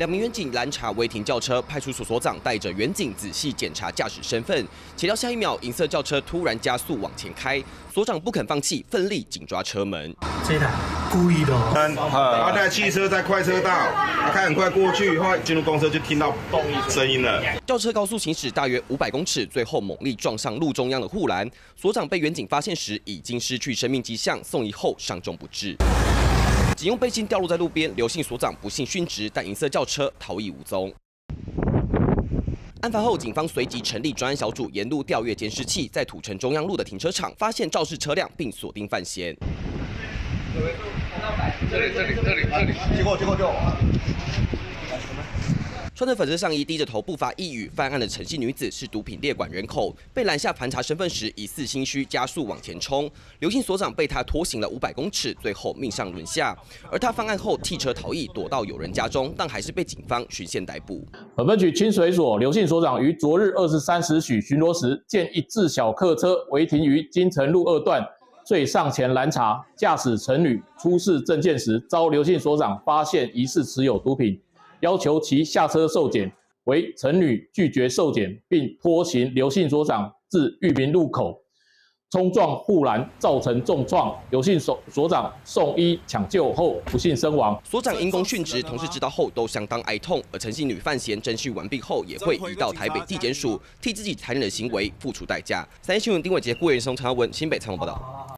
两名远警拦查违停轿车，派出所所长带着远警仔细检查驾驶身份。岂料下一秒，银色轿车突然加速往前开，所长不肯放弃，奋力紧抓车门。这台故意的。嗯，他在汽车在快车道，他开很快过去，后来进入公车就听到嘣一声音了。轿车高速行驶大约五百公尺，最后猛力撞上路中央的护栏。所长被远警发现时已经失去生命迹象，送医后伤重不治。警用背心掉落在路边，刘姓所长不幸殉职，但银色轿车逃逸无踪。案发后，警方随即成立专案小组，沿路调阅监视器，在土城中央路的停车场发现肇事车辆，并锁定范闲。这里这里这里这里，结果结果就。穿着粉色上衣、低着头、不发一语，犯案的陈姓女子是毒品列管人口，被拦下盘查身份时，疑似心虚，加速往前冲。刘姓所长被他拖行了五百公尺，最后命丧轮下。而他犯案后弃车逃逸，躲到友人家中，但还是被警方循线逮捕。本分局清水所刘姓所长于昨日二十三时许巡逻时，见一自小客车违停于金城路二段，遂上前拦查，驾驶陈女出示证件时，遭刘姓所长发现疑似持有毒品。要求其下车受检，为陈女拒绝受检，并拖行刘姓所长至裕民路口，冲撞护栏，造成重创。刘姓所所长送医抢救后不幸身亡。所长因公殉职，同事知道后都相当哀痛。而陈姓女犯嫌侦讯完毕后，也会移到台北地检署，替自己残忍的行为付出代价。三立新闻丁伟杰、顾元松、陈浩文新北采访报道。